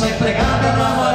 A empregada namorar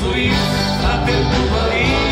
sorriso até o valido.